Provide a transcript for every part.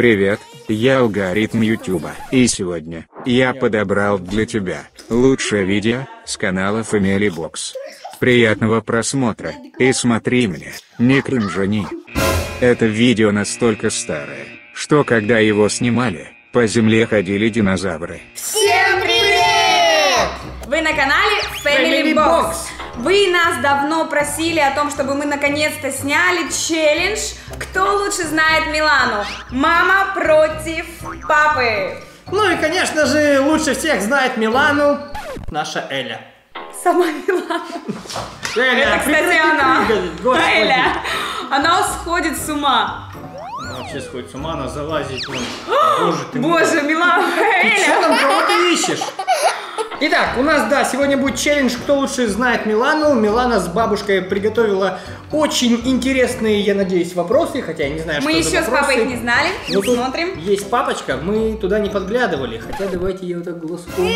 Привет, я алгоритм Ютуба, и сегодня я подобрал для тебя лучшее видео с канала Family Box. Приятного просмотра, и смотри мне, не кринжани. Это видео настолько старое, что когда его снимали, по земле ходили динозавры. Всем привет! Вы на канале Family, Family Box. Вы нас давно просили о том, чтобы мы наконец-то сняли челлендж «Кто лучше знает Милану?» Мама против папы. Ну и, конечно же, лучше всех знает Милану наша Эля. Сама Милана. Эля, Это, кстати, она. господи. Эля. Она сходит с ума. Она вообще сходит с ума, она залазит. ну, Боже ты. Боже, Милана. Ты что там, кого ты ищешь? Итак, у нас, да, сегодня будет челлендж «Кто лучше знает Милану». Милана с бабушкой приготовила очень интересные, я надеюсь, вопросы, хотя я не знаю, Мы что за еще с папой их не знали. Ну, тут Смотрим. Есть папочка, мы туда не подглядывали, хотя давайте ее так глазком.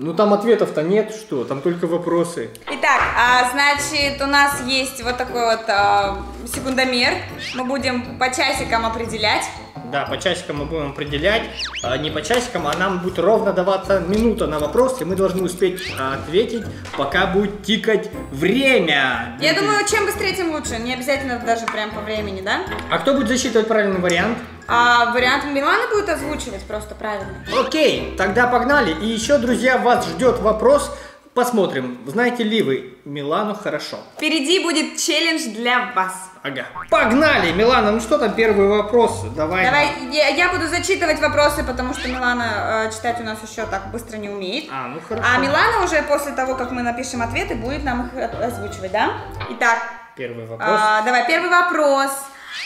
Ну там ответов-то нет, что, там только вопросы. Итак, а, значит, у нас есть вот такой вот а, секундомер. Мы будем по часикам определять. Да, по часикам мы будем определять, а не по часикам, а нам будет ровно даваться минута на вопрос, и мы должны успеть а, ответить, пока будет тикать время. Я думаю, чем быстрее, тем лучше. Не обязательно даже прям по времени, да? А кто будет засчитывать правильный вариант? А вариант Милана будет озвучивать просто правильно. Окей, тогда погнали. И еще, друзья, вас ждет вопрос. Посмотрим, знаете ли вы Милану хорошо. Впереди будет челлендж для вас. Ага. Погнали, Милана, ну что там первый вопрос? Давай. Давай, я, я буду зачитывать вопросы, потому что Милана э, читать у нас еще так быстро не умеет. А, ну хорошо. А Милана уже после того, как мы напишем ответы, будет нам их озвучивать, да? Итак, Первый вопрос. а, давай, первый вопрос.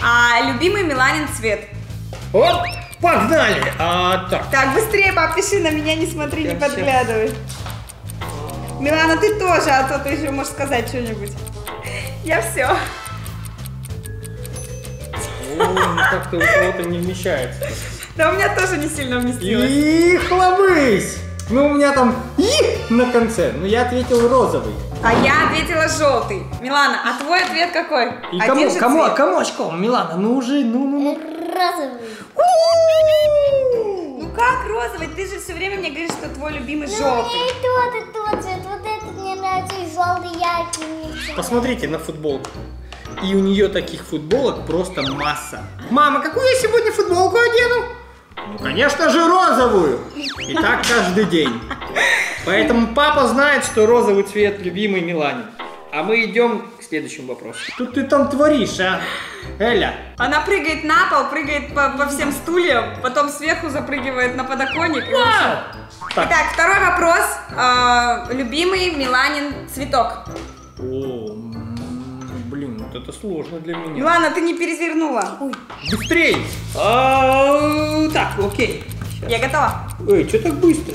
А, любимый Миланин цвет? Оп, погнали. А, так. Так, быстрее, пап, пиши на меня, не смотри, Я не подглядывай. Милана, ты тоже, а то ты еще можешь сказать что-нибудь. Я все. О, ну как-то у кого-то не вмещается. Да у меня тоже не сильно вместилось. И хлобысь. Ну, у меня там и на конце. Но я ответил розовый. А я ответила желтый. Милана, а твой ответ какой? И Один кому, же кому, цвет. кому очко? Милана, ну уже, ну, ну, ну. Розовый. Ну как розовый? Ты же все время мне говоришь, что твой любимый Ну, желтый. мне и тот, и тот цвет. Вот этот мне нравится, и желтый яркий. Посмотрите на футболку. И у нее таких футболок просто масса. Мама, какую я сегодня футболку одену? Ну, конечно же, розовую. И так каждый день. Поэтому папа знает, что розовый цвет любимый Милане. А мы идем к следующему вопросу. Что ты там творишь, а? Эля, Она прыгает на пол, прыгает по, по всем стульям, потом сверху запрыгивает на подоконник. и вообще. Так. Итак, второй вопрос. А, любимый Миланин цветок. О, блин, вот это сложно для меня. Милана, ты не перевернула. Ой, Быстрей! А, Так, окей. я готова. Эй, что так быстро?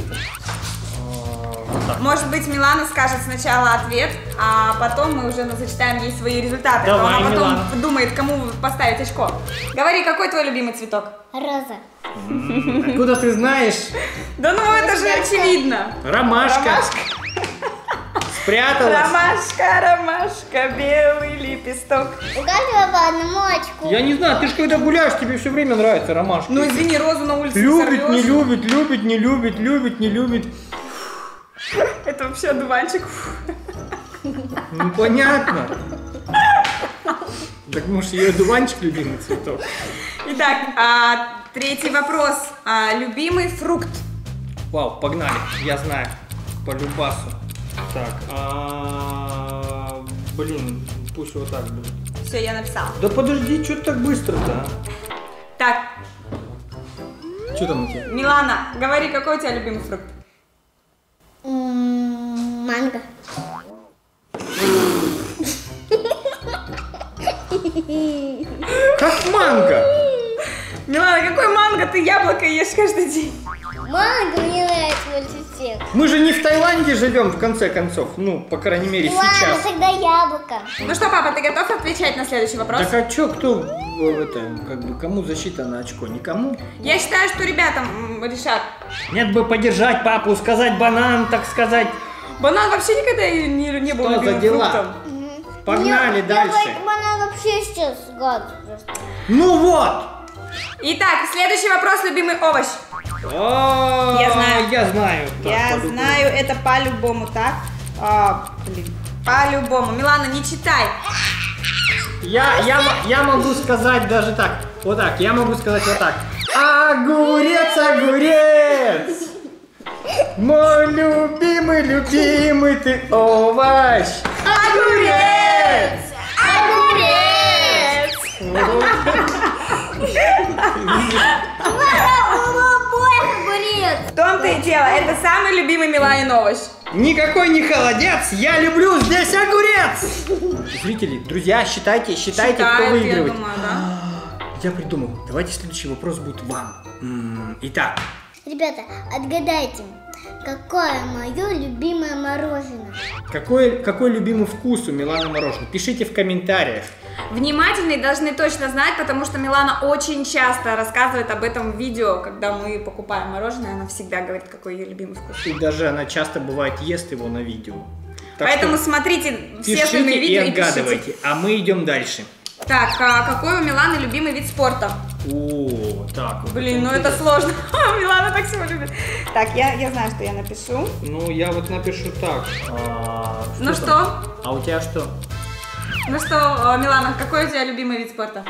Может быть, Милана скажет сначала ответ, а потом мы уже зачитаем ей свои результаты. а Давай, она потом Милана. думает, кому поставить очко. Говори, какой твой любимый цветок? Роза. Откуда ты знаешь? Да ну, это же очевидно. Ромашка. Ромашка. Спряталась. Ромашка, ромашка, белый лепесток. У каждого по одному очку. Я не знаю, ты же когда гуляешь, тебе все время нравится ромашка. Ну, извини, розу на улице любит, сорвешь. не любит, любит, не любит, любит, не любит. Это вообще дуванчик. Ну понятно. Так может ее дуванчик любимый цветок? Итак, а, третий вопрос. А, любимый фрукт? Вау, погнали, я знаю. По любасу. Так, а, блин, пусть вот так будет. Все, я написала. Да подожди, что ты так быстро-то? а? Так, Что там у тебя? Милана, говори, какой у тебя любимый фрукт? Манго. Как манго? Милана, какой манго? Ты яблоко ешь каждый день. Манго мне нравится больше всех. Мы же не в Таиланде живем, в конце концов. Ну, по крайней мере, Ладно, сейчас. тогда яблоко. Ну что, папа, ты готов отвечать на следующий вопрос? Так а чё, кто, э, это, как бы, кому защита на очко? Никому? Я считаю, что ребята м, решат. Нет бы поддержать папу, сказать банан, так сказать. Банан вообще никогда не, не был Что за дела? фруктом. Погнали Мне- дальше. Я банан вообще сейчас просто. Ну вот! Итак, следующий вопрос, любимый овощ. О, Я знаю. Я знаю. Так, Я по-любому. знаю, это по-любому, так? А, блин, по-любому. Милана, не читай. Я, я, я могу сказать даже так. Вот так. Я могу сказать вот так. Огурец, огурец! Мой любимый, любимый ты овощ! Огурец! Огурец! В том-то и дело, это самый любимый Миланин овощ. Никакой не холодец, я люблю здесь огурец! Зрители, друзья, считайте, считайте, кто Считает, я выигрывает. думаю, да. Я придумал. Давайте следующий вопрос будет вам. Итак, Ребята, отгадайте, какое мое любимое мороженое? какой, какой любимый вкус у Миланы мороженого? Пишите в комментариях. Внимательные должны точно знать, потому что Милана очень часто рассказывает об этом в видео, когда мы покупаем мороженое, она всегда говорит, какой ее любимый вкус. И даже она часто бывает ест его на видео. Так Поэтому что смотрите все пишите остальные и видео и пишите. отгадывайте. А мы идем дальше. Так, а какой у Миланы любимый вид спорта? О, так. вот Блин, ну это сложно. Милана так всего любит. Так, я, я знаю, что я напишу. Ну, я вот напишу так. А, Ну там? что? А у тебя что? Ну что, Милана, какой у тебя любимый вид спорта?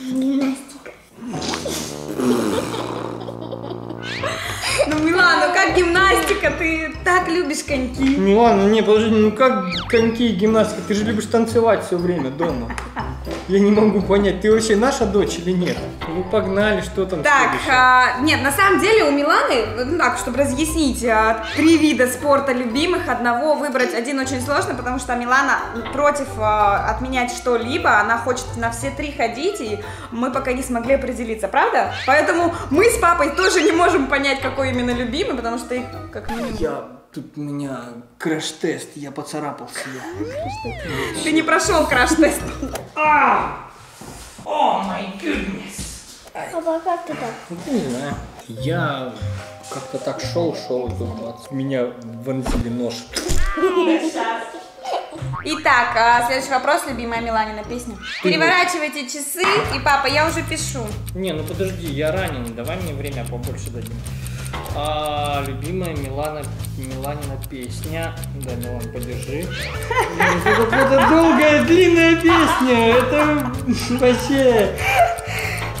Ну, Милана, ну как гимнастика? Ты так любишь коньки. Милана, не, подожди, ну как коньки и гимнастика? Ты же любишь танцевать все время дома. Я не могу понять, ты вообще наша дочь или нет? Ну погнали, что там Так, а, нет, на самом деле у Миланы, ну так, чтобы разъяснить, а, три вида спорта любимых, одного выбрать один очень сложно, потому что Милана против а, отменять что-либо, она хочет на все три ходить, и мы пока не смогли определиться, правда? Поэтому мы с папой тоже не можем понять, какой именно любимый, потому что их как минимум... Я тут у меня краш-тест, я поцарапался. Ты не прошел краш-тест. О май гуднес. Папа, как ты так? Не знаю. Я как-то так шел, шел, бац, меня вонзили нож. Итак, а, следующий вопрос, любимая Миланина песня. Переворачивайте часы, и папа, я уже пишу. Не, ну подожди, я ранен, давай мне время побольше дадим. А, любимая Милана, Миланина песня. Да, Милан, подержи. Это какая-то долгая, длинная песня. Это вообще...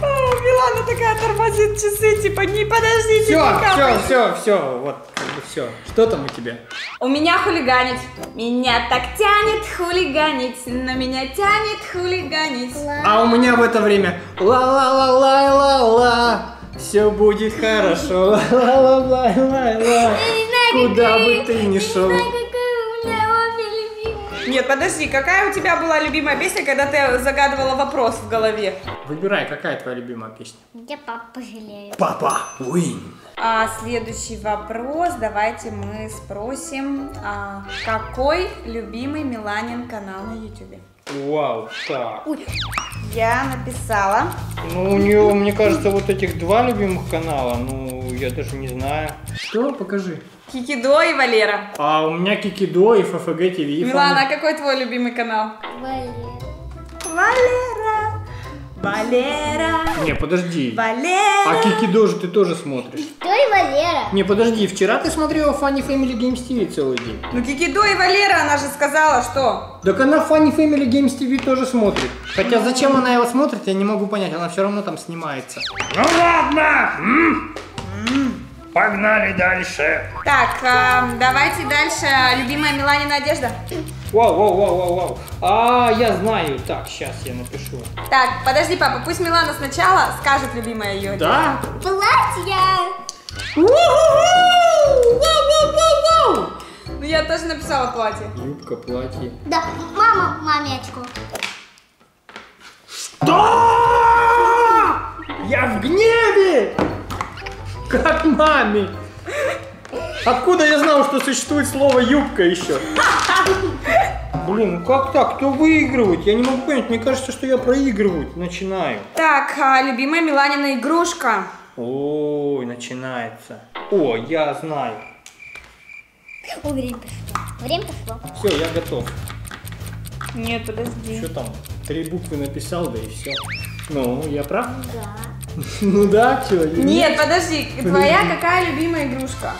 Милана такая тормозит часы, типа, не подождите Все, пока. все, все, все, вот, все. Что там у тебя? У меня хулиганить. Меня так тянет хулиганить, на меня тянет хулиганить. А у меня в это время ла-ла-ла-ла-ла-ла. Все будет хорошо. Ла-ла-ла-ла-ла. Куда бы ты ни шел. Какая у меня обе любимая. Нет, подожди, какая у тебя была любимая песня, когда ты загадывала вопрос в голове? Выбирай, какая твоя любимая песня? Я папу жалею. Папа, win. А следующий вопрос, давайте мы спросим, а, какой любимый Миланин канал на YouTube? Вау, так. Я написала. Ну, у нее, мне кажется, вот этих два любимых канала, ну, я даже не знаю. Что? Покажи. Кикидо и Валера. А у меня Кикидо и ФФГ ТВ. Милана, а какой твой любимый канал? Валера. Валера, Валера, Не, подожди. Валера. А Кикидо же ты тоже смотришь. Кто и Валера? Не, подожди, вчера ты смотрела Funny Family Games TV целый день. Ну Кикидо и Валера, она же сказала, что? Так она Funny Family Games TV тоже смотрит. Хотя зачем она его смотрит, я не могу понять, она все равно там снимается. Ну ладно! Погнали дальше. Так, а, давайте дальше. Любимая Миланина одежда. Вау, вау, вау, вау, вау. А, я знаю. Так, сейчас я напишу. Так, подожди, папа, пусть Милана сначала скажет любимая ее. Да? Платье. Ну я тоже написала платье. Юбка, платье. Да, мама, маме очко. Что? Я в гневе! Как маме! Откуда я знал, что существует слово юбка еще? Блин, ну как так? Кто выигрывает? Я не могу понять. Мне кажется, что я проигрываю. Начинаю. Так, а, любимая Миланина игрушка. Ой, начинается. О, я знаю. О, время пришло. Время пришло. Все, я готов. Нет, подожди. Что там? Три буквы написал, да и все. Ну, я прав? Да. Ну да, что? Нет, подожди, твоя какая любимая игрушка?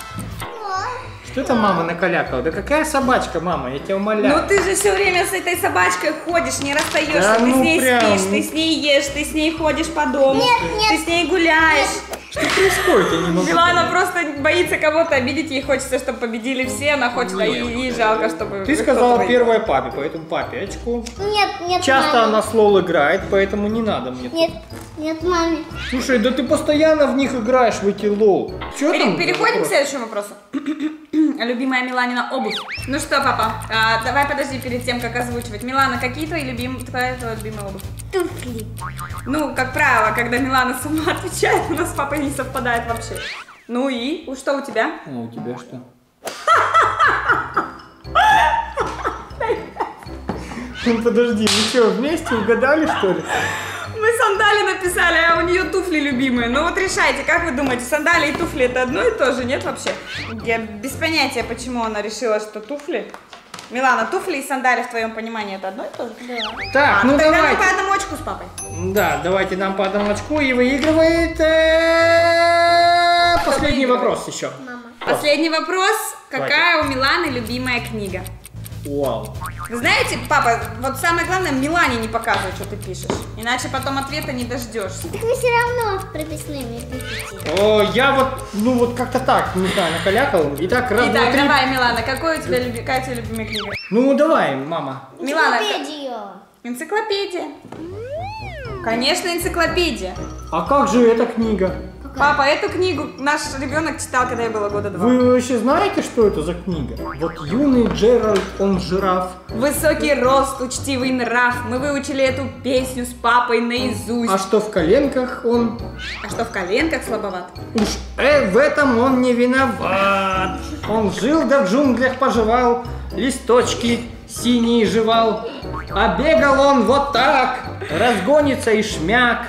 Что это мама накалякала? Да какая собачка, мама, я тебя умоляю. Ну ты же все время с этой собачкой ходишь, не расстаешься, Да ты ну с ней прям, спишь, ну. ты с ней ешь, ты с ней ходишь по дому, Нет, нет, ты с ней гуляешь. Что происходит? Я не могу Милана понять. просто боится кого-то обидеть, ей хочется, чтобы победили все, она хочет, а ей, ей жалко, чтобы Ты сказала первое папе, поэтому папе очку. Нет, нет, Часто маме. она с Лол играет, поэтому не надо мне. Нет, нет, маме. Слушай, да ты постоянно в них играешь, в эти Лол. Что Пере- там? переходим к следующему вопросу. Любимая Миланина обувь. Ну что, папа, а, давай подожди перед тем, как озвучивать. Милана, какие твои любимые, твоя, твоя любимая обувь? Туфли. Ну, как правило, когда Милана сама отвечает, у нас с папой не совпадает вообще. Ну и, у- что у тебя? А у тебя что? Ну подожди, мы что, вместе угадали что ли? Мы сандали написали, а у нее туфли любимые. Ну вот решайте, как вы думаете, сандали и туфли это одно и то же, нет вообще? Я без понятия, почему она решила, что туфли. Милана, туфли и сандали в твоем понимании это одно и то же? Так, А, ну тогда мы давайте. по одному очку с папой. Да, давайте нам по одному очку и выигрывает э, последний вопрос еще. Последний вопрос. Какая у Миланы любимая книга? Вау. Вы знаете, папа, вот самое главное, Милане не показывай, что ты пишешь. Иначе потом ответа не дождешься. Так вы все равно прописными пишете. О, я вот, ну вот как-то так, не знаю, накалякал. Итак, раз, Итак, три. давай, Милана, какой у тебя, люби... какая у тебя любимая книга? Ну давай, мама. Милана, Энциклопедию. Энциклопедия. Конечно, энциклопедия. А как же эта книга? Папа, эту книгу наш ребенок читал, когда ей было года два. Вы вообще знаете, что это за книга? Вот юный Джеральд, он жираф. Высокий рост, учтивый нрав. Мы выучили эту песню с папой наизусть. А что в коленках он? А что в коленках слабоват? Уж э, в этом он не виноват. Он жил да в джунглях пожевал, листочки синие жевал. А бегал он вот так, разгонится и шмяк.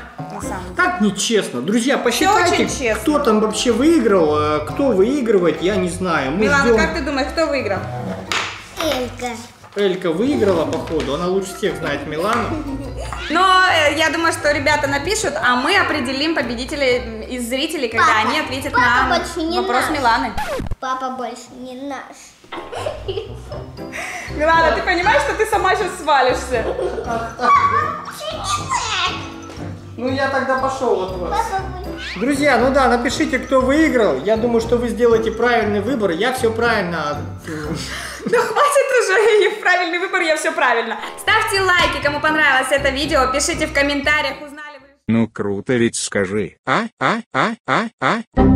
Так нечестно. Друзья, посчитайте, честно. кто там вообще выиграл, а кто выигрывает, я не знаю. Мы Милана, ждем. как ты думаешь, кто выиграл? Элька. Элька выиграла, походу. Она лучше всех знает Милану. Но э, я думаю, что ребята напишут, а мы определим победителей из зрителей, когда Папа, они ответят папа на вопрос наш. Миланы. Папа больше не наш. Милана, ты понимаешь, что ты сама сейчас свалишься? Ну я тогда пошел от вас. Друзья, ну да, напишите, кто выиграл. Я думаю, что вы сделаете правильный выбор. Я все правильно. Да хватит уже, и правильный выбор, я все правильно. Ставьте лайки, кому понравилось это видео, пишите в комментариях, узнали вы... Ну круто ведь скажи. А, а, а, а, а.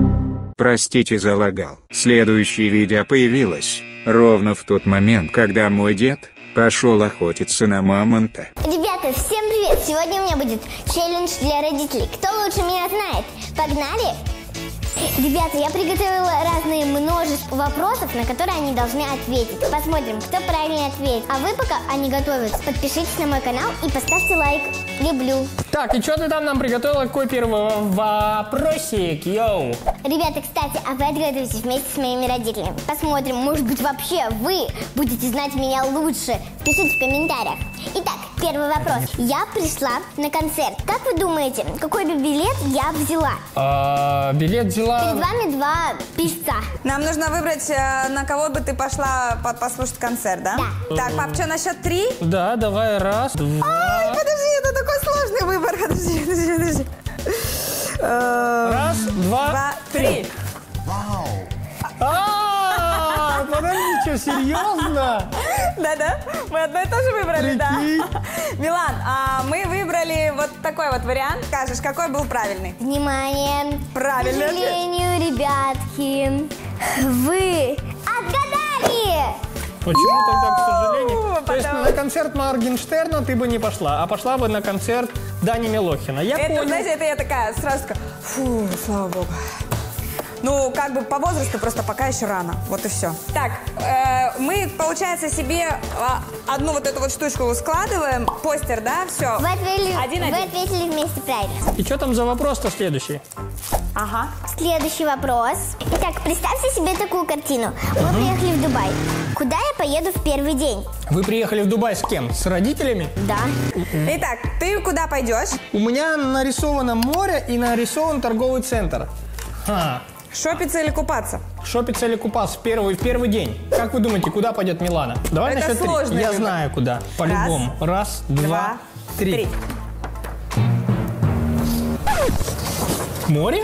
Простите, залагал. Следующее видео появилось ровно в тот момент, когда мой дед пошел охотиться на мамонта. Ребята, всем привет! Сегодня у меня будет челлендж для родителей. Кто лучше меня знает? Погнали! Ребята, я приготовила разные множество вопросов, на которые они должны ответить. Посмотрим, кто правильно ответит. А вы пока они готовятся, подпишитесь на мой канал и поставьте лайк. Люблю. Так, и что ты там нам приготовила? Какой первый вопросик, йоу? Ребята, кстати, а вы отгадываете вместе с моими родителями. Посмотрим, может быть вообще вы будете знать меня лучше. Пишите в комментариях. Итак, первый вопрос. Я пришла на концерт. Как вы думаете, какой бы билет я взяла? А, билет Перед взяла... вами два певца. Нам нужно выбрать, э, на кого бы ты пошла по- послушать концерт, да? Да. Так, пап, что, на счет три? Да, давай, раз, два... Подожди, это такой сложный выбор. Подожди, подожди, подожди. Э, Раз, два... Два, три. А, подожди, что, серьезно? Да-да, мы одно и то же выбрали, да. Милан, а мы выбрали вот такой вот вариант. Скажешь, какой был правильный? Внимание! Правильно. К сожалению, ребятки, вы отгадали! Почему тогда, к сожалению? То есть на концерт Моргенштерна ты бы не пошла, а пошла бы на концерт Дани Милохина. Я Это, понял. знаете, это я такая сразу такая, фу, слава богу. Ну, как бы по возрасту просто пока еще рано. Вот и все. Так, э, мы, получается, себе а, одну вот эту вот штучку складываем, постер, да, все. Вы ответили, Один-один. вы ответили вместе правильно. И что там за вопрос-то следующий? Ага. Следующий вопрос. Итак, представьте себе такую картину. Мы приехали в Дубай. Куда я поеду в первый день? Вы приехали в Дубай с кем? С родителями? Да. Итак, ты куда пойдешь? У меня нарисовано море и нарисован торговый центр. Ха. Шопиться или купаться? Шопиться или купаться в первый, в первый день? Как вы думаете, куда пойдет Милана? Давай Это на счет три. сложный Я выбор. знаю, куда. По-любому. Раз, два, три. Море?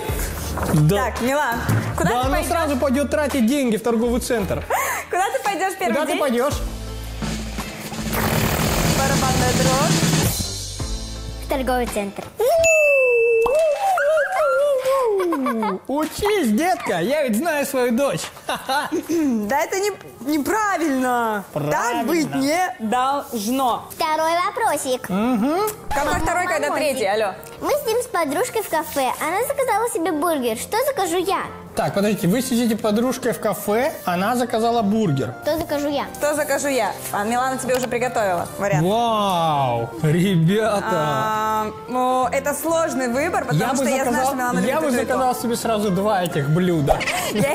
Да. Так, Милан, куда да, ты она пойдешь? сразу пойдет тратить деньги в торговый центр. Куда ты пойдешь в первый Куда день? ты пойдешь? Барабанная дробь. В торговый центр. Учись, детка, я ведь знаю свою дочь. Да это не, неправильно. Так быть не должно. Второй вопросик. Какой второй, когда третий? Алло. Мы сидим с подружкой в кафе. Она заказала себе бургер. Что закажу я? Так, подождите, вы сидите подружкой в кафе, она заказала бургер. Что закажу я? Что закажу я? А Милана тебе уже приготовила вариант. Вау, ребята. А, ну, это сложный выбор, потому я что я знаю, заказал, что Милана любит я бы то, заказал себе сразу два этих блюда. Я,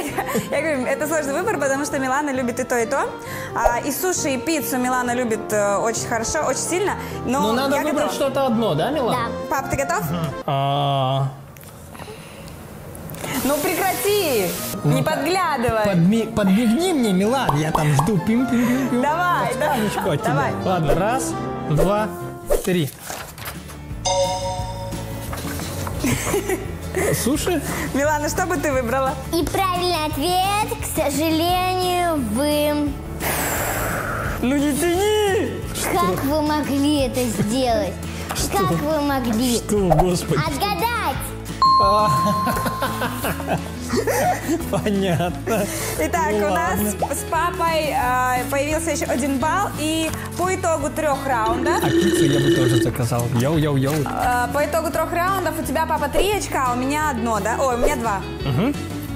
я говорю, это сложный выбор, потому что Милана любит и то, и то. А, и суши, и пиццу Милана любит э, очень хорошо, очень сильно. Но Но надо выбрать что-то одно, да, Милан? Да. Пап, ты готов? А, Ну прекрати! Не подглядывай! подми- подмигни мне, Милан, я там жду. Пим -пим -пим -пим. Давай, да. Подсказочку от тебя. Давай. Ладно, раз, два, три. Суши? Милана, что бы ты выбрала? И правильный ответ, к сожалению, вы... Ну не тяни! Как вы могли это сделать? Как вы могли? Что, господи, Отгадать! понятно. Итак, Ну у нас с папой э, появился еще один балл, и по итогу трех раундов, А пиццу я бы тоже заказал. Йоу-йоу-йоу. э, по итогу трех раундов у тебя папа три очка, а у меня одно, да? Ой, у меня два.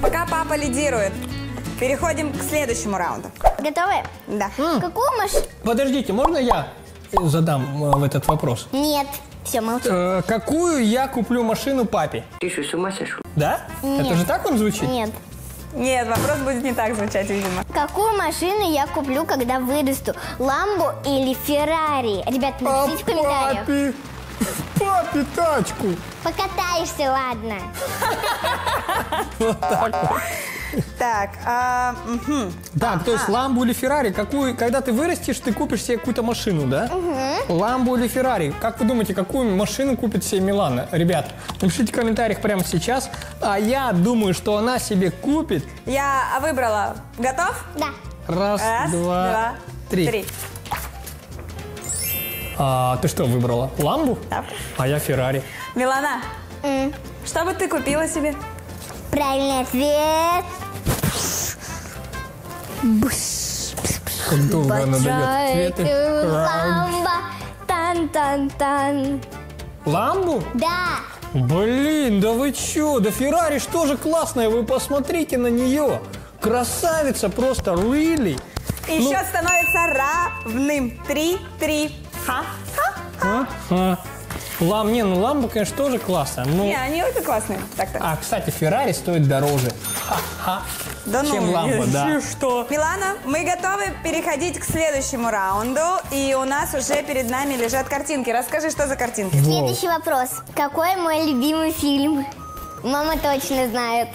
Пока папа лидирует. Переходим к следующему раунду. Готовы? Да. Какую машину? Подождите, можно я задам э, в этот вопрос? Нет. Все, молчу. Э, какую я куплю машину папе? Ты что, с ума сошел? Да? Нет. Это же так он звучит? Нет. Нет, вопрос будет не так звучать, видимо. Какую машину я куплю, когда вырасту? Ламбо или Феррари? Ребят, напишите в комментариях. папе, папе тачку. Покатаешься, ладно. Так, а, мгм. Так, то есть Ламбу или Феррари, какую, когда ты вырастешь, ты купишь себе какую-то машину, да? Ламбу или Феррари. Как вы думаете, какую машину купит себе Милана? Ребят, напишите в комментариях прямо сейчас. А я думаю, что она себе купит я выбрала. Готов? Да. раз, Раз, два, два, три. три. А ты что выбрала? Ламбу? Да. А я Феррари. Милана, М. что бы ты купила себе? Правильный ответ. Долго она дает ответы. Ламбо. Тан-тан-тан. Ламбу? Да. Блин, да вы чё? Да Феррари что же классная, вы посмотрите на нее. Красавица просто, really. И Ну- счет становится равным. Три-три. Ха. Лам, не, ну ламба, конечно, тоже классная. Ну, Не, они обе классные. Так-то. а, кстати, Феррари стоит дороже. Ха-ха. Да ну, чем ламба, если да. что. Милана, мы готовы переходить к следующему раунду. И у нас уже перед нами лежат картинки. Расскажи, что за картинки? Следующий вопрос. Какой мой любимый фильм? Мама точно знает.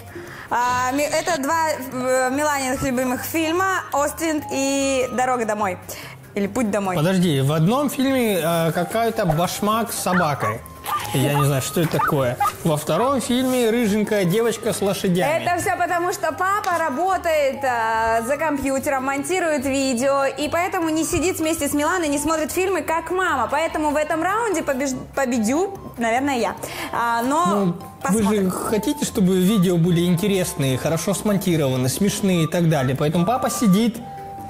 А, это два э, Миланиных любимых фильма «Остин» и «Дорога домой». Или «Путь домой». Подожди, в одном фильме э, какая-то башмак с собакой. Я не знаю, что это такое. Во втором фильме рыженькая девочка с лошадями. Это все потому, что папа работает э, за компьютером, монтирует видео, и поэтому не сидит вместе с Миланой, не смотрит фильмы, как мама. Поэтому в этом раунде побеж- победю, наверное, я. А, но Ну, вы же хотите, чтобы видео были интересные, хорошо смонтированы, смешные и так далее. Поэтому папа сидит.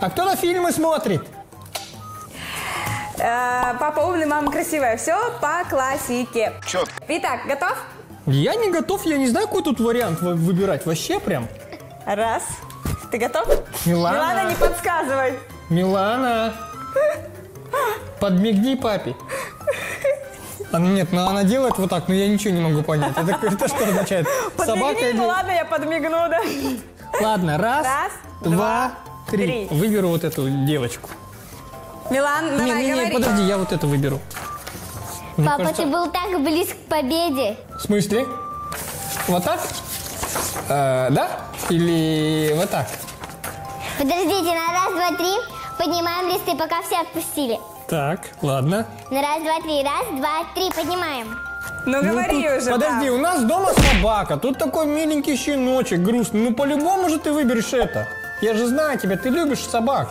А кто на фильмы смотрит? Э, папа умный, мама красивая. Все по классике. Итак, готов? Я не готов, я не знаю, какой тут вариант вы- выбирать. Вообще прям. Раз. Ты готов? Милана. Милана, не подсказывай. Милана. Подмигни папе. А, нет, но она делает вот так, но я ничего не могу понять. Это, это что означает? Собака или... ну ладно, я подмигну, да. Ладно, раз, Раз, два, два, три. три. Выберу вот эту девочку. Милан, Не, давай не, не, говори. подожди, я вот эту выберу. Мне Папа, кажется- ты был так близко к победе. В смысле? Вот так? Э, да? Или вот так? Подождите, на раз, два, три поднимаем листы, пока все отпустили. Так, ладно. На раз, два, три. Раз, два, три. Поднимаем. Ну Ну, говори тут- уже, Подожди, пап. у нас дома собака, тут такой миленький щеночек, грустный. Ну, по-любому же ты выберешь это. Я же знаю тебя, ты любишь собак.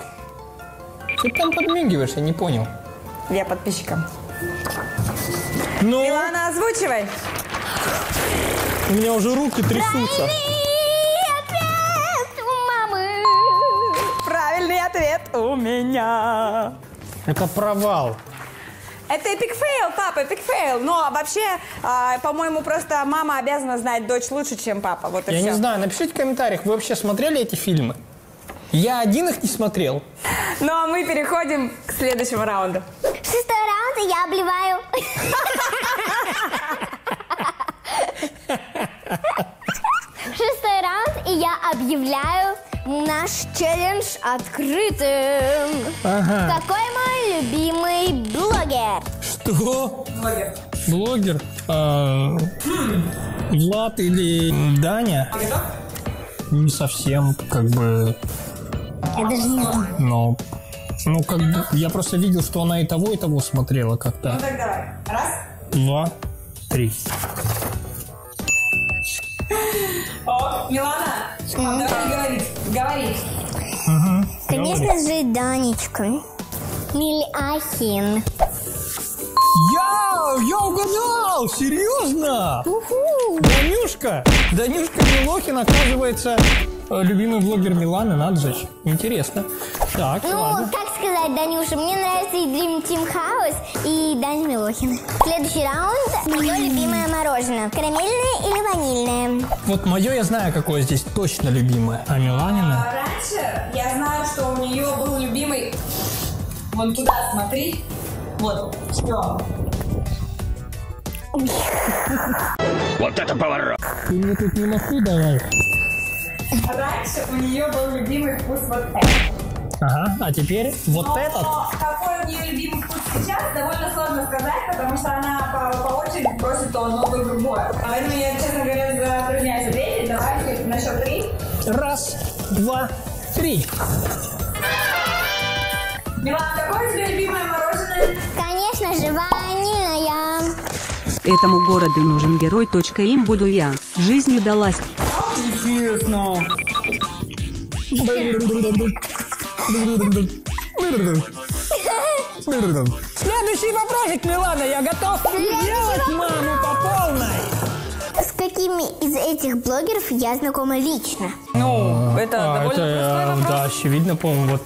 Ты там подмигиваешь, я не понял. Я подписчикам. Ну, Милана, озвучивай. у меня уже руки трясутся. И ответ у мамы. Правильный ответ у меня. Это провал. Это epic fail, папа, epic fail. Но вообще, а, по-моему, просто мама обязана знать дочь лучше, чем папа. Вот и Я все. не знаю, напишите в комментариях, вы вообще смотрели эти фильмы? Я один их не смотрел. Ну а мы переходим к следующему раунду. Шестой раунд, и я обливаю. Шестой раунд, и я объявляю наш челлендж открытым. Ага. Какой мой любимый блогер? Что? Блогер. А, Влад или Даня? Не совсем, как бы, Я даже не знаю. но... Ну, как бы, я просто видел, что она и того, и того смотрела как-то. Так, давай. Раз. Два, три. О, Милана, давай не говорить. Говори. Конечно же, Данечка. Миляхин. Я, я угадал! Серьезно? Уху. Данюшка! Данюшка Милохин, оказывается, любимый блогер Миланы, надо же. Интересно. Так, Ну, ладно. как сказать, Данюша, мне нравится и Dream Team House, и Даня Милохин. Следующий раунд. Мое любимое мороженое. Карамельное или ванильное? Вот мое я знаю, какое здесь точно любимое. А Миланина? Раньше я знаю, что у нее был любимый... Вон туда смотри. Вот. Все. Ты мне тут не маху давай. Раньше у нее был любимый вкус вот этот. Ага, а теперь вот Но этот? какой у нее любимый вкус сейчас, довольно сложно сказать, потому что она по, по очереди просит то одно, то другое. Поэтому я, честно говоря, затрудняюсь ответить. Давайте на счет три. Раз, два, три. Милан, какое у тебя любимое мороженое? Конечно же, ванильное. Этому городу нужен герой. Точка им буду я. Жизнь удалась. Интересно. Следующий вопросик, Милана, я готов делать маму по полной. С какими из этих блогеров я знакома лично? Ну, это А, довольно это, простой э, вопрос. да, очевидно, по-моему, вот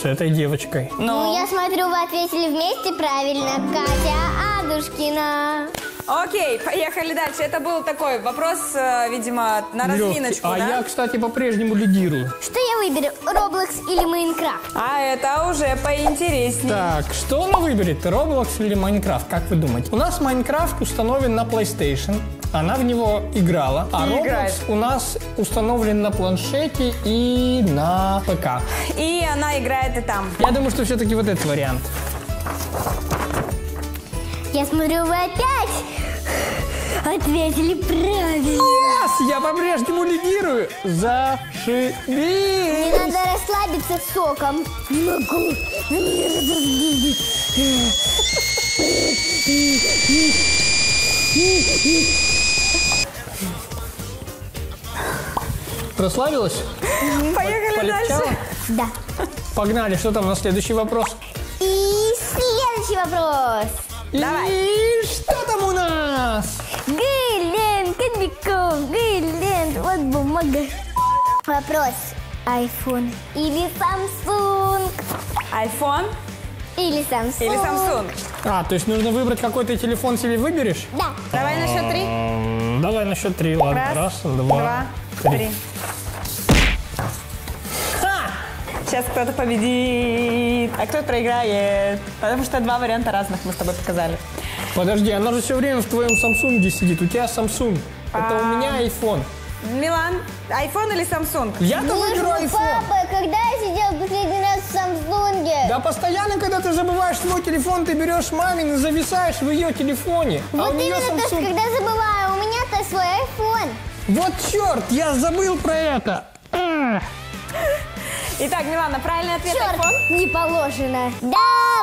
с этой девочкой. Ну, я смотрю, вы ответили вместе правильно. Катя Адушкина. Окей, поехали дальше. Это был такой вопрос, э, видимо, на разминочку, А да? я, кстати, по-прежнему лидирую. Что я выберу, Roblox или Майнкрафт? А это уже поинтереснее. Так, что она выберет, Roblox или Майнкрафт, как вы думаете? У нас Майнкрафт установлен на PlayStation, она в него играла, а Roblox играет. у нас установлен на планшете и на ПК. И она играет и там. Я думаю, что все-таки вот этот вариант. Я смотрю, вы опять ответили правильно. Yes, я по-прежнему лидирую. Зашибись. Мне надо расслабиться соком. Не могу. Расслабилась? Поехали Полегчало? дальше. Да. Погнали, что там на следующий вопрос? И следующий вопрос. Давай. И что там у нас? Гейлен, Кобяков, Гейлен, вот бумага. Вопрос. iPhone или Samsung? iPhone Или Samsung? или Samsung? А, то есть нужно выбрать, какой ты телефон себе выберешь? Да. Давай на счет три. Давай на счет три, ладно. Раз, Раз, два, два, три. три. Сейчас кто-то победит, а кто проиграет. Потому что два варианта разных мы с тобой показали. Подожди, она же все время в твоем Самсунге сидит. У тебя Samsung. Это у меня iPhone. Милан, iPhone или Samsung? Я тоже Боже беру мой, iPhone. папа, когда я сидел последний раз в Самсунге? Да постоянно, когда ты забываешь свой телефон, ты берешь мамин и зависаешь в ее телефоне. а Вот у нее именно то, Samsung. когда забываю, у меня-то свой iPhone. Вот черт, я забыл про это. Итак, Милана, правильный ответ Черт, iPhone? не положено. Да,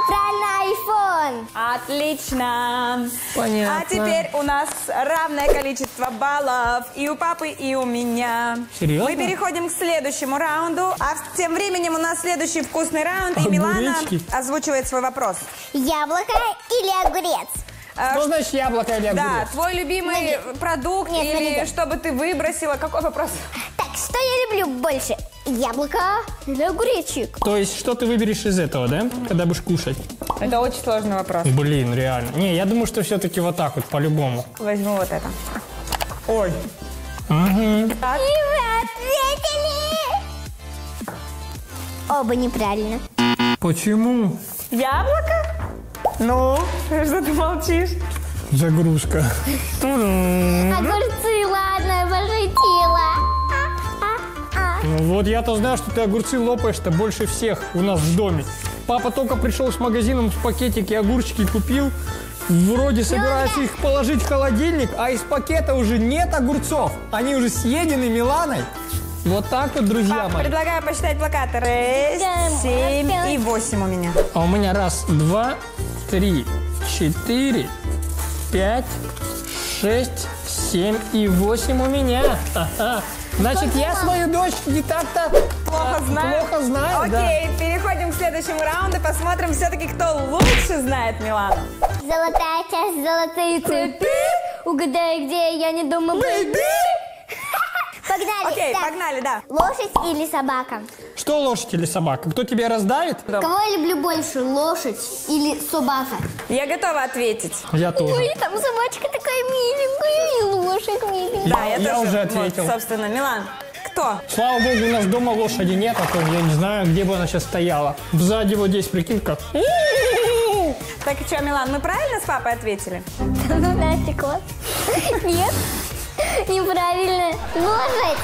правильно, iPhone. Отлично. Понятно. А теперь у нас равное количество баллов и у папы, и у меня. Серьезно? Мы переходим к следующему раунду. А тем временем у нас следующий вкусный раунд. И Милана Огуречки. озвучивает свой вопрос. Яблоко или огурец? Что значит яблоко или Да, огурец? твой любимый продукт Нет, или смотрите. что бы ты выбросила? Какой вопрос? Так, что я люблю больше? Яблоко или огуречек? То есть, что ты выберешь из этого, да? Когда будешь кушать? Это очень сложный вопрос. Блин, реально. Не, я думаю, что все-таки вот так вот, по-любому. Возьму вот это. Ой. И вы ответили! Оба неправильно. Почему? Яблоко? Ну, что ты молчишь? Загрузка. Огурцы, ладно, пошутила. Ну вот я-то знаю, что ты огурцы лопаешь-то больше всех у нас в доме. Папа только пришел с магазином в пакетике огурчики купил. Вроде собирается их положить в холодильник, а из пакета уже нет огурцов. Они уже съедены Миланой. Вот так вот, друзья Пап, мои. предлагаю посчитать плакаты. Раз, Да, семь и восемь у меня. А у меня раз, два, три, четыре, пять, шесть, семь и восемь у меня. Ага. Значит, я свою дочь не так-то Плохо а, знаю. плохо знаю, да. Окей, переходим к следующему раунду. Посмотрим все-таки, кто лучше знает Милану. Золотая часть, золотые цепи. Угадай, где я не дома, бэйби. Погнали. Окей, Так, погнали, да. Лошадь или собака? Что лошадь или собака? Кто тебя раздавит? Кого я люблю больше, лошадь или собака? Я готова ответить. Я тоже. Ой, там собачка такая миленькая, и лошадь миленькая. Да, я, я тоже. уже Вот, ответил. собственно, Милан, кто? Слава богу, у нас дома лошади нет, а то я не знаю, где бы она сейчас стояла. Сзади вот здесь, прикинь, как. Так что, Милан, мы правильно с папой ответили? Ну да, стекло. Нет, неправильно. Лошадь.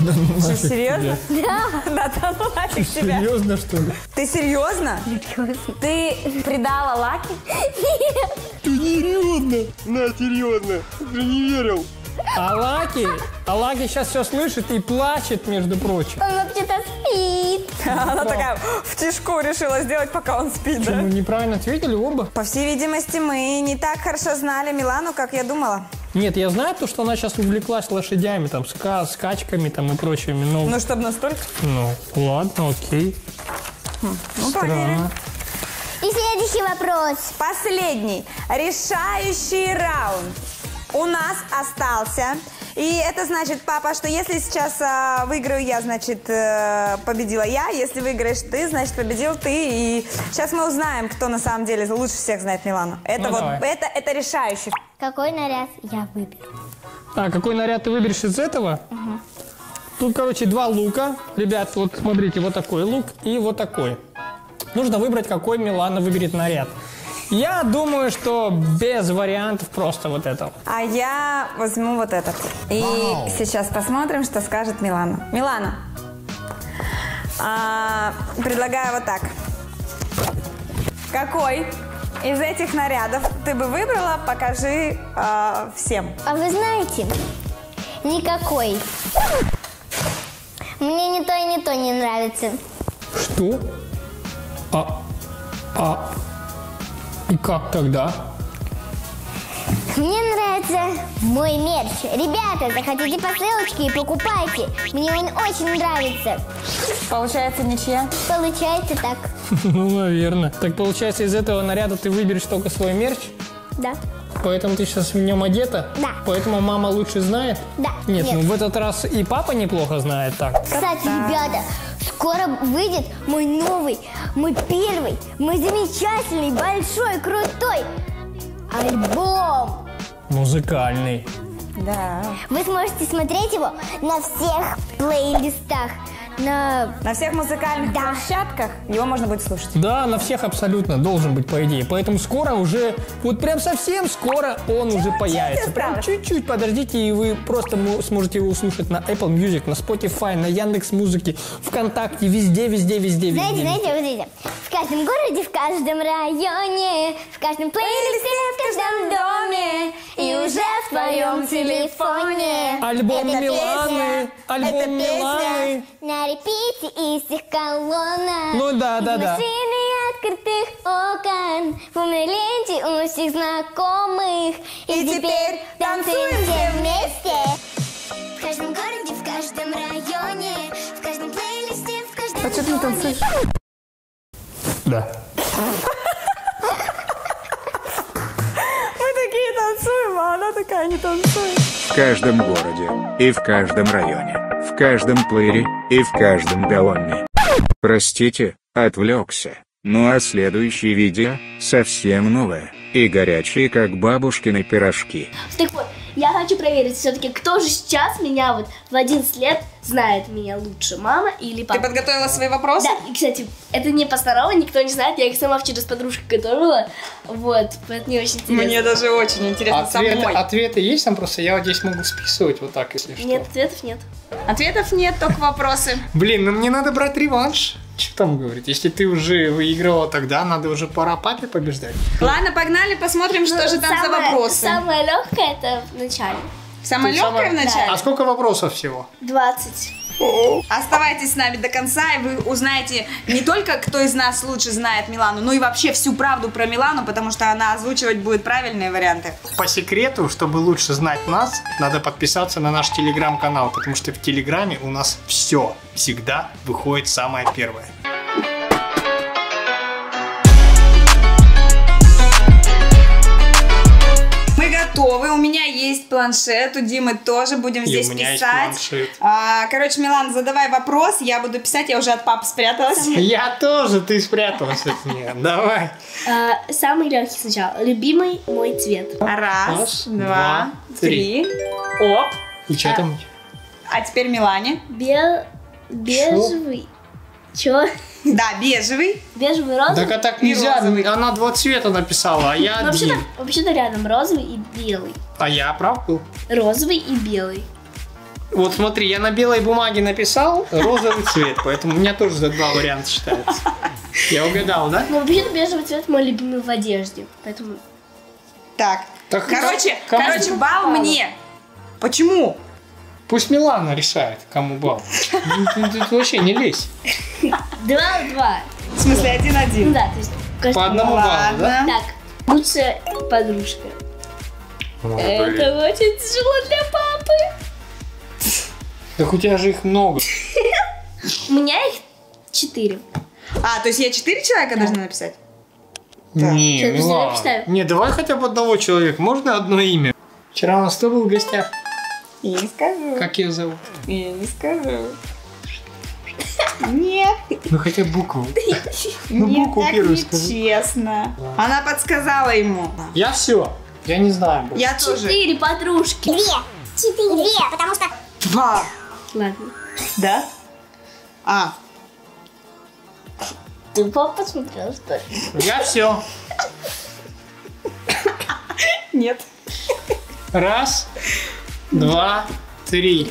Да ну Что, серьезно? тебя. Да, да, ну нафиг тебя. Серьезно, что ли? Ты серьезно? Ты предала Лаки? Ты серьезно? На, серьезно. Ты не верил. А Лаки, а Лаки сейчас все слышит и плачет, между прочим. Он вообще-то спит. Она такая в тишку решила сделать, пока он спит, да? Мы неправильно ответили оба? По всей видимости, мы не так хорошо знали Милану, как я думала. Нет, я знаю то, что она сейчас увлеклась лошадями, там, ска- скачками там и прочими. Ну, Ну, чтобы настолько... ну ладно, окей. Ну, поняли. Странно. И следующий вопрос. Последний, решающий раунд у нас остался. И это значит, папа, что если сейчас а, выиграю я, значит, э, победила я. Если выиграешь ты, значит, победил ты. И сейчас мы узнаем, кто на самом деле лучше всех знает Милану. Это Ну, вот, давай. это, это решающий. Какой наряд я выберу? А, какой наряд ты выберешь из этого? Тут, короче, два лука. Ребят, вот смотрите, вот такой лук и вот такой. Нужно выбрать, какой Милана выберет наряд. Я думаю, что без вариантов просто вот это. А я возьму вот этот. И сейчас посмотрим, что скажет Милана. Милана, а, предлагаю вот так. Какой из этих нарядов ты бы выбрала, покажи а, всем. А вы знаете, никакой. Мне ни то и ни то не нравится. Что? А, а, и как тогда? Мне нравится мой мерч. Ребята, заходите по ссылочке и покупайте. Мне он очень нравится. Получается ничья? Получается так. Ну, наверное. Так получается, из этого наряда ты выберешь только свой мерч? Да. Поэтому ты сейчас в нем одета? Да. Поэтому мама лучше знает? Да. Нет, Нет. ну в этот раз и папа неплохо знает так. Кстати, ребята, скоро выйдет мой новый, мой первый, мой замечательный, большой, крутой альбом. Музыкальный. Да. Вы сможете смотреть его на всех плейлистах. На... На всех музыкальных Да. площадках его можно будет слушать. Да, на всех абсолютно должен быть, по идее. Поэтому скоро уже, вот прям совсем скоро он уже появится. Прям чуть-чуть подождите, и вы просто мо- сможете его услышать на Apple Music, на Spotify, на Яндекс Музыке, ВКонтакте, везде, везде, везде, Знаете, везде. знаете, вот видите, в каждом городе, в каждом районе, в каждом плейлисте, в каждом доме и уже в твоем телефоне. Альбом Эта Миланы, песня, альбом песня Миланы. На репите из всех колоннок. Ну да, да, да. Машины открытых окон, в умной ленте у всех знакомых. И, теперь танцуем все вместе. В каждом городе, в каждом районе, в каждом плейлисте, в каждом А что ты не танцуешь? Да. Мы такие танцуем, а она такая не танцует. В каждом городе и в каждом районе, в каждом плеере и в каждом галлоне. Простите, отвлекся. Ну а следующее видео совсем новое и горячее, как бабушкины пирожки. Так вот, я хочу проверить все-таки, кто же сейчас меня вот в 11 лет знает меня лучше, мама или Ты папа. подготовила свои вопросы? Да, и, кстати, это не посторонне, никто не знает, я их сама вчера с подружкой готовила, вот, поэтому мне очень интересно. Мне даже очень интересно Ответы, самой. ответы есть там просто, я вот здесь могу списывать вот так, если что. Нет, ответов нет. Ответов нет, только вопросы. Блин, ну мне надо брать реванш. Что там говорить? Если ты уже выиграла тогда, надо уже пора папе побеждать. Ладно, погнали, посмотрим, что же там за вопросы. Самое легкое это в начале. Самое легкое самая- в начале? А сколько вопросов всего? 20. Оставайтесь с нами до конца, и вы узнаете не только, кто из нас лучше знает Милану, но и вообще всю правду про Милану, потому что она озвучивать будет правильные варианты. По секрету, чтобы лучше знать нас, надо подписаться на наш телеграм-канал, потому что в телеграме у нас все всегда выходит самое первое. Готовы, у меня есть планшет, у Димы тоже, будем И здесь у меня есть писать. планшет. А, короче, Милан, задавай вопрос, я буду писать, я уже от папы спряталась. Я тоже, ты спряталась от меня. Давай. А, самый легкий сначала. Любимый мой цвет. Раз, два, два, три. Оп. И что там? А теперь Милане. Бел... Бежевый. Чё? Да, бежевый. Бежевый розовый. Так а так нельзя, розовый. она два цвета написала, а я Ну, вообще-то, вообще-то рядом розовый и белый. А я прав был? Розовый и белый. Вот смотри, я на белой бумаге написал розовый цвет, поэтому у меня тоже за два варианта считается. Я угадал, да? Ну, вообще-то бежевый цвет мой любимый в одежде. Поэтому Так, Так короче, короче, бал мне. Почему? Пусть Милана решает, кому бал. Ты, ты вообще не лезь. два-два. В смысле, Ну один-один. да, то есть... По одному баллу, да? Так, лучшая подружка. Это очень тяжело для папы. Так у тебя же их много. У меня их четыре. А, то есть я четыре человека должна написать? Не, Милана. Не, давай хотя бы одного человека. Можно одно имя? Вчера у нас кто был в гостях? Я не скажу. Как ее зовут? Я не скажу. Нет, Ну хотя букву. Ну нет, букву так первую скажи. нечестно. Она подсказала ему. Я все. Я не знаю. больше. Я тоже. Четыре подружки. Две. Четыре. Две, потому что... Два. Ладно. Да? А, Ты папа посмотрел, что ли? Я все. нет. Раз, два, три.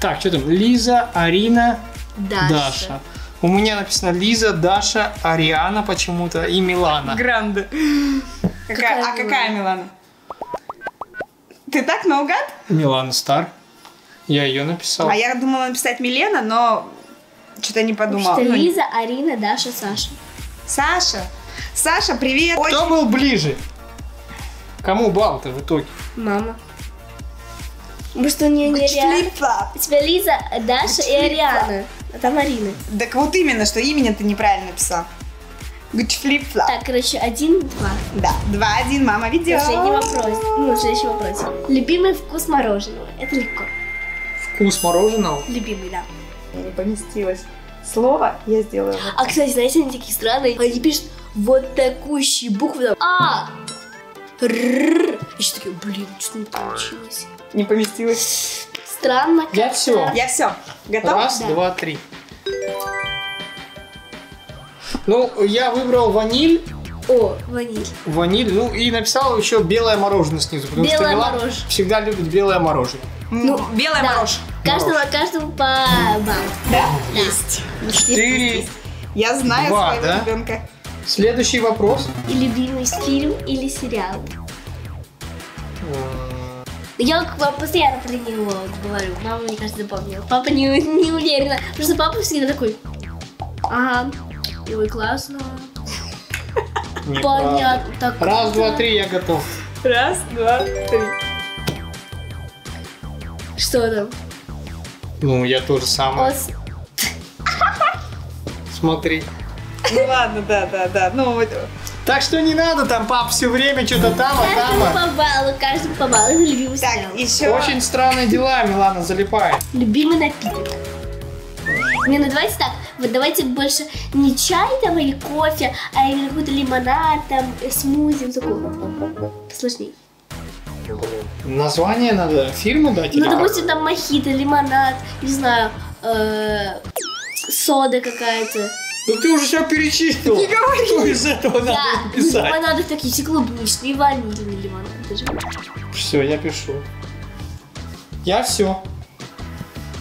Так, что там? Лиза, Арина, Даша. Даша. У меня написано Лиза, Даша, Ариана почему-то и Милана. Гранде. Какая, а Какая какая Милана? Ты так наугад? Милана Стар. Я ее написал. А я думала написать Милена, но что-то не подумала. Что Ну, Лиза, Арина, Даша, Саша. Саша. Саша, привет. Кто Очень- был ближе? Кому балл-то в итоге? Мама. Может, у нее нереально? Flip-flop. У тебя Лиза, Даша и Ариана. А там Арина. Так вот именно, что именно ты неправильно написал. Gucci flip-flop. Так, короче, один, два. Да, два-один, мама ведет. Последний вопрос. Ну, следующий вопрос. Любимый вкус мороженого. Это легко. Вкус мороженого? Любимый, да. Не поместилось. Слово я сделаю вот А, кстати, знаете, они такие странные. Они пишут вот такущие буквы. Там, а! Рррр. И еще такие, блин, что не получилось. Не поместилось. Странно. Я всё. Я все. Готов? Раз, Да. два, три. Ну, я выбрал ваниль, О, ваниль. ваниль, ну и написал еще белое мороженое снизу, потому что Белое Милан мороженое. всегда любит белое мороженое. Ну, белая Да. морожь. Каждому, каждому по баллу. Да? Есть. Четыре. Я знаю Два, своего да? ребенка. Следующий вопрос. И любимый фильм или сериал? Я постоянно про него говорю. Мама, мне кажется, запомнила. Папа не, не уверена. Потому что папа всегда такой. Ага. Ой, классно. Неправда. Понятно. Так Раз, два, три, я готов. Раз, два, три. Что там? Ну, я тоже самое. Смотри. Ну ладно, да, да, да. Ну, вот, Так что не надо там, пап, все время что-то там, а Каждому там. а. по баллу, каждому по баллу. Любимый так, сериал. еще. Очень странные дела, Милана залипает. Любимый напиток. Не, ну давайте так, вот давайте больше не чай там или кофе, а именно какой-то лимонад, там, э, смузи, вот такого. Посложнее. Название надо фирмы дать? или Ну, допустим, там мохито, лимонад, не знаю, э, сода какая-то. Ну ты уже все перечислил. Не говори. Что из этого надо Да, написать? лимонады такие, есть и клубничный, и ванильный лимонад. даже. Все, я пишу. Я все.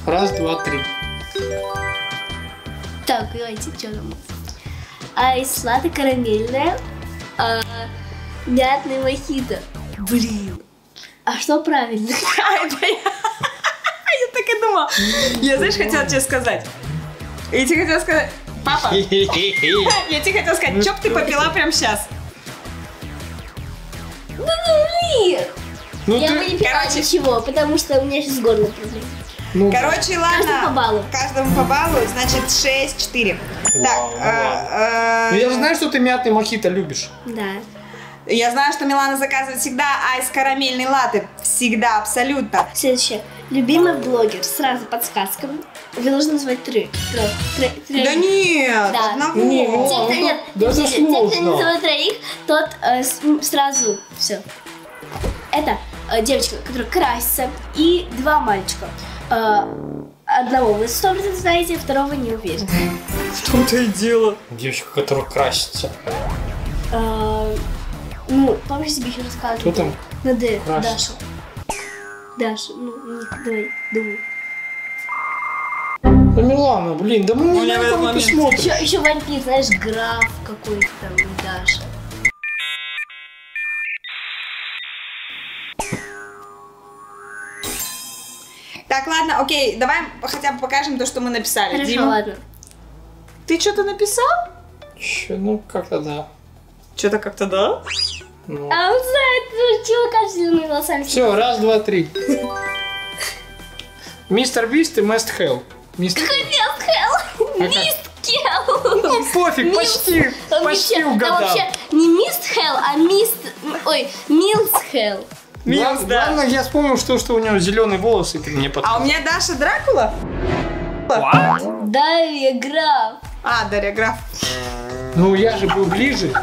Раз, два, три. Так, давайте, что там? А из сладко-карамельная, а, мятный мохито. Блин, а что правильно? А, это я. Я так и думала. Я, знаешь, хотела тебе сказать. Я тебе хотела сказать. Папа, я тебе хотела сказать, чё б ты попила прямо сейчас? Ну, блин! Ну Я бы не пила короче- ничего, потому что у меня сейчас горло ну, Короче, ладно. Каждому по баллу. Каждому по баллу, значит 6-4. Так, Вау, э, ну э, я же знаю, что ты мятный мохито любишь. Да. я знаю, что Милана заказывает всегда айс карамельный латте. Всегда, абсолютно. Следующее. Любимый блогер. Сразу подсказка. Вы должны назвать. Трех. Троих. Да нет, Да. одного. Не, ну, Те, кто нет, Да те, те, кто не назовет троих, тот э, с- сразу все. Это э, девочка, которая красится, и два мальчика. Э, одного вы сто процентов знаете, второго не уверен. В том-то и дело. Девочка, которая красится. Э, ну, помнишь, тебе еще рассказывала? Кто там? На Д. Даша. Даша, ну, не- давай, думай. Да Милана, блин, да мы не момент- смотришь. Еще, еще вампир, знаешь, граф какой-то там, Даша. Так, ладно, окей, давай хотя бы покажем то, что мы написали. Хорошо, Дима, ладно. ты что-то написал? Еще, ну, как-то да. Что-то как-то да? Ну. А он знает, чего кажется зелеными волосами. Все, раз, два, три. Мистер Бист и Мест Хелл. Мистер... Какой Мист Хелл? А? Мист Хелл. Ну, пофиг, почти, почти угадал. вообще не Мист Хелл, а Мист... Ой, Милс Хелл. Милс, да. Главное, я вспомнил, что, что у него зеленые волосы, ты мне А у меня Даша Дракула? Да, я граф. А, Дарья Граф. Ну, я же был ближе.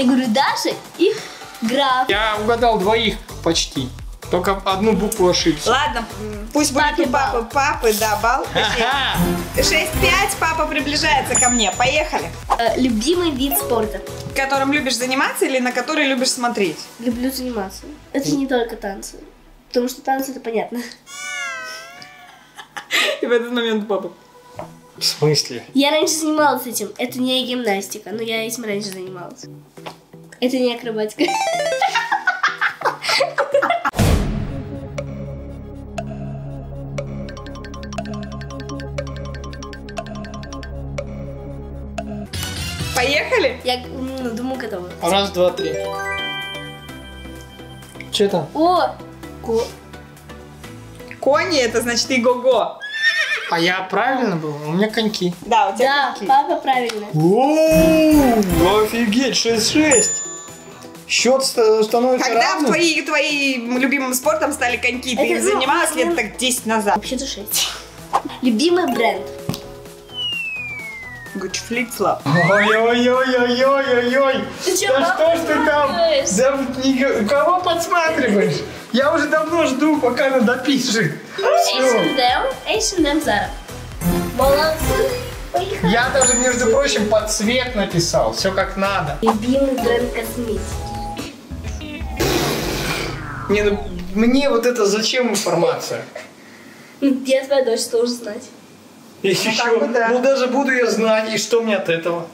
Я говорю, Даша и граф. Я угадал двоих почти. Только одну букву ошибся. Ладно, пусть будет Папе у папы. Папы, да, бал. Ага. 6-5, папа приближается ко мне. Поехали. Э, Любимый вид спорта. Которым любишь заниматься или на который любишь смотреть? Люблю заниматься. Это не только танцы. Потому что танцы это понятно. И в этот момент папа. В смысле? Я раньше занималась этим. Это не гимнастика, но я этим раньше занималась. Это не акробатика. Поехали? Я ну, думаю, готова. Раз, два, три. Че там? О! Ко- Кони, это значит иго-го. А я правильно был? У меня коньки. Да, у тебя Да, коньки. папа правильно. Оу, офигеть, 6-6. Счет ста- становится Когда в равным. твои, твоим любимым спортом стали коньки? Ты Это, ну, занималась лет так 10 назад. Вообще-то 6. Любимый бренд. Gucci flip-flop. Ой-ой-ой-ой-ой-ой. Ты чё, Да что ж ты там? Да ни- кого подсматриваешь? Я уже давно жду, пока она допишет. H&M, H&M Zara. Молодцы. Поехали. Я даже, между прочим, под цвет написал. Все как надо. Любимый бренд косметики. Не, ну, мне вот это зачем информация? Я твоя дочь тоже знать. Если как еще, бы да. ну даже буду я знать, и что мне от этого?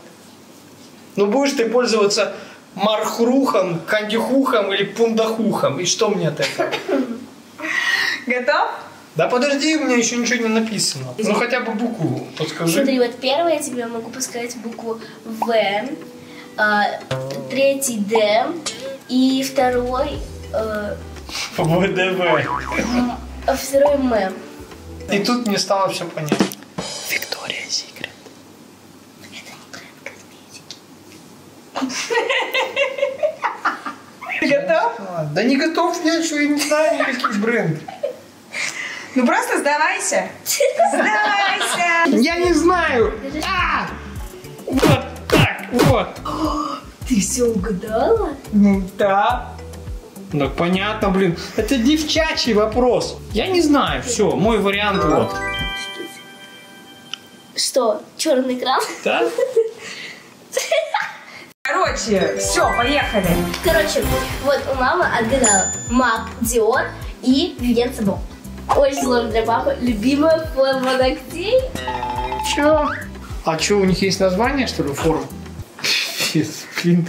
Ну будешь ты пользоваться мархрухом, кандихухом или пундахухом, и что мне от этого? Готов? Да подожди, у меня еще ничего не написано. Ну хотя бы букву подскажи. Смотри, вот первое я тебе могу подсказать букву В, а, третий Д и второй, э, ВДВ. а второй М. И тут мне стало все понятно. Виктория Секрет. Ты готов? Да не готов я еще и не знаю никаких брендов. Ну просто сдавайся. Сдавайся. Я не знаю. А! Вот так, вот. Ты все угадала? Ну да. Ну понятно, блин. Это девчачий вопрос. Я не знаю. Все, мой вариант вот. Что, черный экран? Да? Короче, все, поехали. Короче, вот у мамы отгадала Мак, Диор и Вивьен Сабо. Очень сложно для папы. Любимая форма ногтей? Че? А что, у них есть название, что ли, форм? Пиздец, Блин.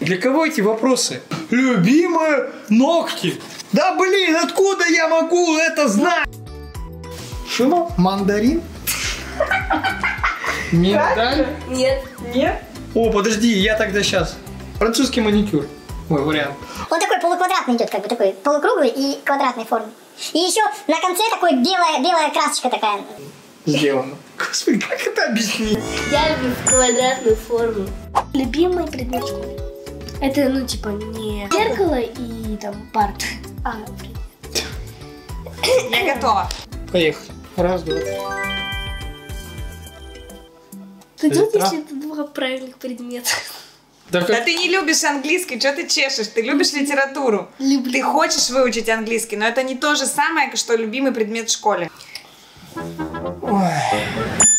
Для кого эти вопросы? Любимые ногти. Да блин, откуда я могу это знать? Что? Мандарин? Дали? Нет. Нет? О, подожди, я тогда сейчас. Французский маникюр. Мой вариант. Он такой полуквадратный идет, как бы такой полукруглый и квадратной формы. И еще на конце такой белая, белая красочка такая. Сделано. Господи, как это объяснить? Я люблю квадратную форму. Любимый предмет школы. Это, ну, типа, не зеркало и там парт, а предмет. Я готова. Поехали. Раз, два, три. Ты тут если два правильных предмета. Да Да как? ты не любишь английский, что ты чешешь? Ты любишь литературу. Люблю. Ты хочешь выучить английский, но это не то же самое, что любимый предмет в школе.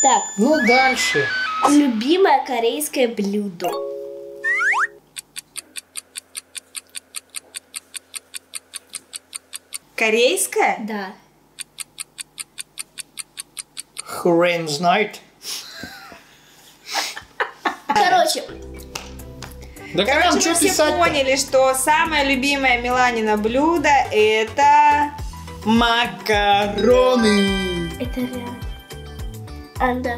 Так, Ну, дальше. любимое корейское блюдо. Корейское? Да. Хрен знает. Короче, Да Короче, мы все поняли, что самое любимое Миланина блюдо это макароны. это реально. А, да.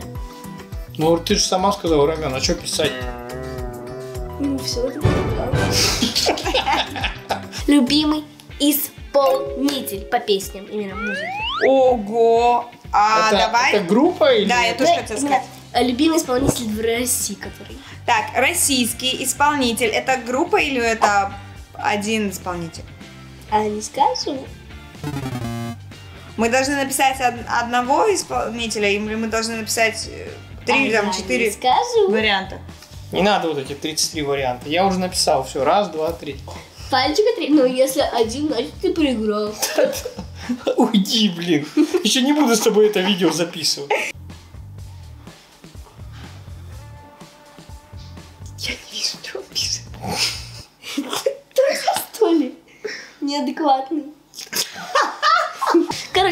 Ну, ты же сама сказала, Рамен, а что писать? Ну, все это. Любимый исполнитель по песням, именно музыки. Ого! А это, давай. это группа или... Да, я тоже хотела сказать. Любимый исполнитель в России, который. Так, российский исполнитель. Это группа или это один исполнитель? А не скажу. Мы должны написать од- одного исполнителя, или мы должны написать э, три, А там, четыре варианта? Не надо вот эти 33 варианта. Я уже написал. Все, раз, два, три. Пальчика три. Ну, если один, значит ты проиграл. Уйди, блин. Еще не буду с тобой это видео записывать.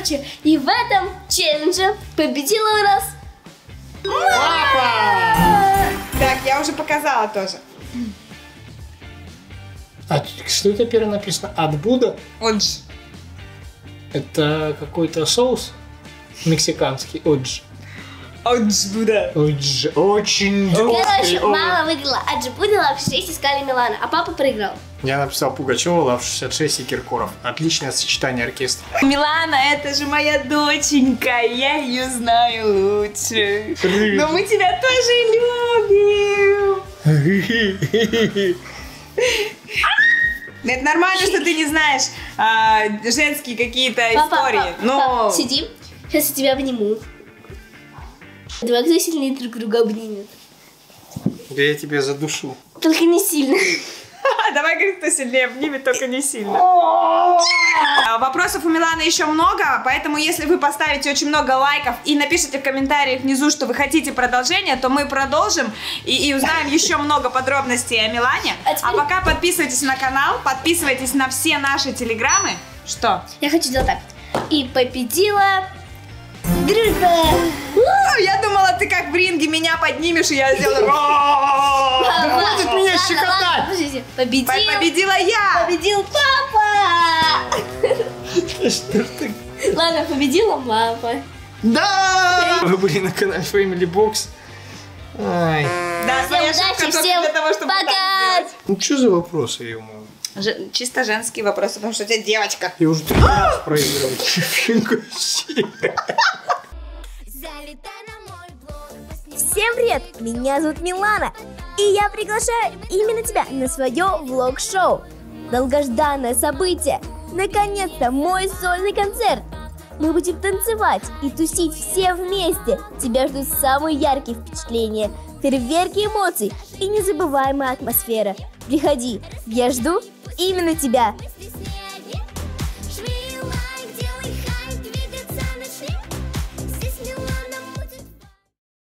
Короче, и в этом челлендже победила у нас Так, я уже показала тоже. А что это первое написано? От Буда? Одж. Это какой-то соус мексиканский. Одж. Одж Буда. Одж. Очень Короче, мама выиграла, а Джибуда Лав 6 искали Милана, а папа проиграл. Я написал Пугачева, Лав 66 и Киркоров. Отличное сочетание оркестра. Милана, это же моя доченька, я ее знаю лучше. Но мы тебя тоже любим. Это нормально, что ты не знаешь а, женские какие-то Папа, истории. папа, Но папа, сиди, сейчас я тебя обниму. Давай кто сильнее друг друга обнимет. Да я тебя задушу. Только не сильно. Давай, говорит, кто сильнее обнимет, только не сильно. А, Вопросов у Миланы еще много, поэтому если вы поставите очень много лайков и напишите в комментариях внизу, что вы хотите продолжение, то мы продолжим и, и узнаем еще много подробностей о Милане. А теперь- А пока подписывайтесь на канал, подписывайтесь на все наши телеграммы. Что? Я хочу сделать так. И победила дружба. Я думала, ты как в ринге меня поднимешь, и я сделаю... Да хватит меня щекотать! Победил. Победила я! Победил папа! Что ж ты? Ладно, победила мама. Да! Вы были на канале Family Box. Ай. Да, Всем удачи, только всем для того, чтобы так пока! сделать. Ну что за вопросы, я Же- чисто женские вопросы, потому что у тебя девочка. Я уже три раз себе. Всем привет! Меня зовут Милана, и я приглашаю именно тебя на свое влог-шоу. Долгожданное событие! Наконец-то мой сольный концерт! Мы будем танцевать и тусить все вместе. Тебя ждут самые яркие впечатления, фейерверки эмоций и незабываемая атмосфера. Приходи, я жду именно тебя.